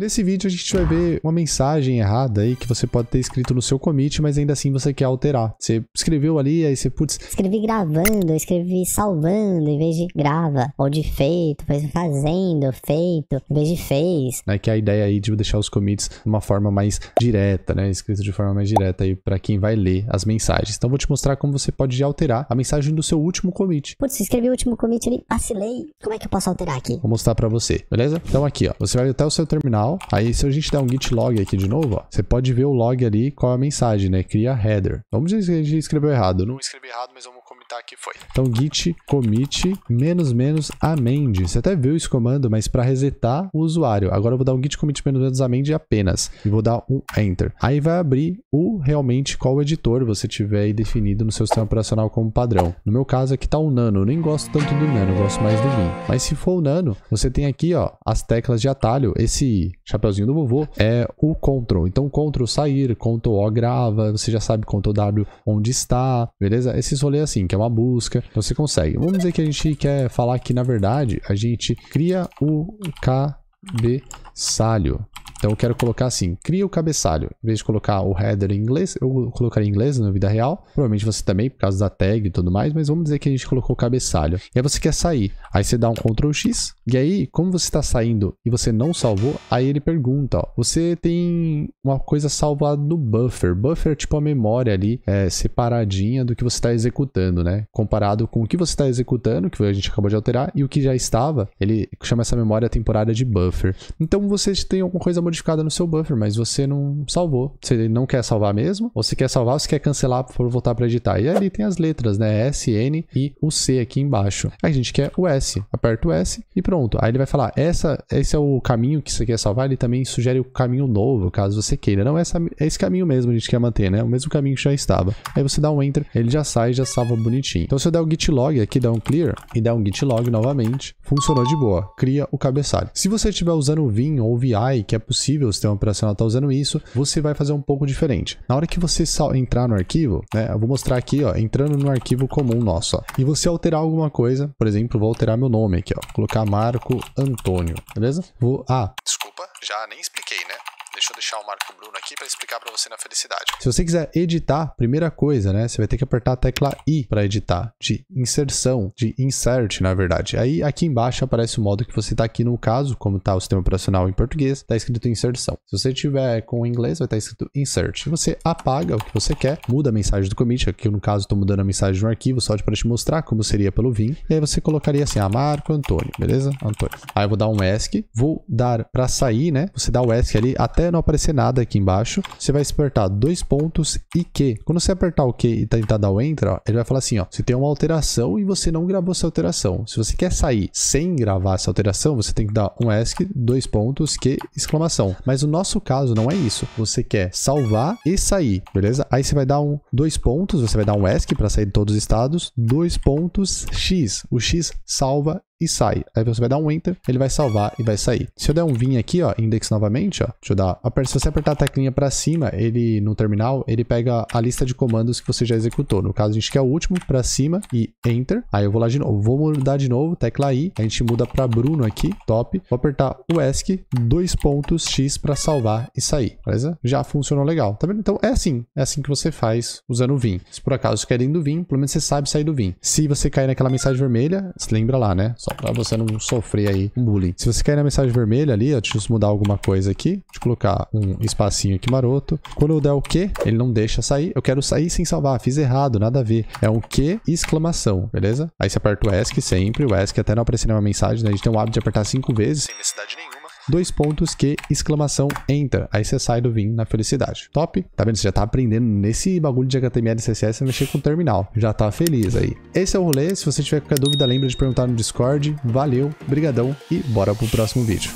Nesse vídeo a gente vai ver uma mensagem errada aí que você pode ter escrito no seu commit, mas ainda assim você quer alterar. Você escreveu ali, aí você, putz, Escrevi gravando, escrevi salvando em vez de grava. Ou de feito, fazendo, feito, em vez de fez. né, que é a ideia aí de deixar os commits de uma forma mais direta, né, escrito de forma mais direta aí para quem vai ler as mensagens. Então vou te mostrar como você pode alterar a mensagem do seu último commit. Putz, escrevi o último commit ali, vacilei. Como é que eu posso alterar aqui? Vou mostrar pra você, beleza? Então aqui, ó, você vai até o seu terminal, aí se a gente der um git log aqui de novo, ó, você pode ver o log ali, qual é a mensagem, né? Cria header. Vamos dizer que a gente escreveu errado. Não escrevi errado, mas vamos comentar que foi. Então git commit menos menos amend. Você até viu esse comando, mas para resetar o usuário. Agora eu vou dar um git commit menos menos amend apenas e vou dar um enter. Aí vai abrir o realmente qual editor você tiver aí definido no seu sistema operacional como padrão. No meu caso aqui tá o Nano. Eu nem gosto tanto do Nano, eu gosto mais do Vim. Mas se for o Nano, você tem aqui, ó, as teclas de atalho. Esse chapeuzinho do vovô é o Ctrl. Então Ctrl sair, Ctrl O grava, você já sabe Ctrl W onde está, beleza? Esses rolês assim, que é uma busca, você consegue. Vamos dizer que a gente quer falar que na verdade a gente cria o cabeçalho. Então eu quero colocar assim, cria o cabeçalho. Em vez de colocar o header em inglês, eu colocaria em inglês na vida real. Provavelmente você também, por causa da tag e tudo mais, mas vamos dizer que a gente colocou o cabeçalho. E aí você quer sair. Aí você dá um Ctrl X. E aí, como você está saindo e você não salvou, aí ele pergunta, ó, você tem uma coisa salvada no buffer. Buffer é tipo a memória ali, é, separadinha do que você está executando, né? Comparado com o que você está executando, que a gente acabou de alterar, e o que já estava, ele chama essa memória temporária de buffer. Então você tem alguma coisa modificada no seu buffer, mas você não salvou. Você não quer salvar mesmo? Ou você quer salvar, você quer cancelar para voltar para editar? E ali tem as letras, né? S, N e o C aqui embaixo. Aí a gente quer o S. Aperta o S e pronto. Aí ele vai falar, essa, esse é o caminho que você quer salvar. Ele também sugere o caminho novo, caso você queira. Não, essa, é esse caminho mesmo a gente quer manter, né? O mesmo caminho que já estava. Aí você dá um Enter, ele já sai, já salva bonitinho. Então se eu der o git log aqui, dá um clear e der um git log novamente, funcionou de boa. Cria o cabeçalho. Se você estiver usando o Vim ou VI, que é possível, o sistema operacional está usando isso, você vai fazer um pouco diferente. Na hora que você entrar no arquivo, né, eu vou mostrar aqui, ó, entrando no arquivo comum nosso, ó, e você alterar alguma coisa, por exemplo, vou alterar meu nome aqui, ó, colocar Marco Antônio, beleza? Vou, ah, Desculpa, já nem expliquei, né? Deixa eu deixar o Marco Bruno aqui para explicar para você na felicidade. Se você quiser editar, primeira coisa, né? Você vai ter que apertar a tecla I para editar, de inserção, de insert, na verdade. Aí aqui embaixo aparece o modo que você está aqui no caso, como está o sistema operacional em português, está escrito inserção. Se você tiver com inglês, vai estar escrito insert. Você apaga o que você quer, muda a mensagem do commit, aqui no caso estou mudando a mensagem de um arquivo só para te mostrar como seria pelo Vim. E aí você colocaria assim, ah, Marco Antônio, beleza? Antônio. Aí eu vou dar um ESC, vou dar para sair, né? Você dá o ESC ali até não aparecer nada aqui embaixo, você vai apertar dois pontos e Q. Quando você apertar o Q e tentar dar o Enter, ó, ele vai falar assim, ó, se tem uma alteração e você não gravou essa alteração. Se você quer sair sem gravar essa alteração, você tem que dar um ESC, dois pontos, Q, exclamação. Mas no nosso caso não é isso. Você quer salvar e sair, beleza? Aí você vai dar um dois pontos, você vai dar um ESC para sair de todos os estados, dois pontos X. O X salva e sai. Aí você vai dar um Enter, ele vai salvar e vai sair. Se eu der um Vim aqui, ó, index novamente, ó, deixa eu dar, se você apertar a teclinha para cima, ele no terminal, ele pega a lista de comandos que você já executou. No caso, a gente quer o último para cima e Enter. Aí eu vou lá de novo, vou mudar de novo, tecla I, a gente muda para Bruno aqui, top. Vou apertar o ESC, dois pontos X para salvar e sair, beleza? Já funcionou legal, tá vendo? Então é assim, é assim que você faz usando o Vim. Se por acaso quer dentro do Vim, pelo menos você sabe sair do Vim. Se você cair naquela mensagem vermelha, se lembra lá, né? Só para você não sofrer aí um bullying. Se você cair na mensagem vermelha ali, ó, deixa eu mudar alguma coisa aqui. Deixa eu colocar um espacinho aqui maroto. Quando eu der o Q, ele não deixa sair. Eu quero sair sem salvar. Fiz errado, nada a ver. É um Q exclamação, beleza? Aí você aperta o ESC sempre. O ESC até não aparecer nenhuma mensagem, né? A gente tem o hábito de apertar cinco vezes. Sem necessidade nenhuma. Dois pontos que exclamação enter. Aí você sai do Vim na felicidade. Top? Tá vendo? Você já tá aprendendo nesse bagulho de HTML e CSS a mexer com o terminal. Já tá feliz aí. Esse é o rolê. Se você tiver qualquer dúvida, lembra de perguntar no Discord. Valeu, brigadão e bora pro próximo vídeo.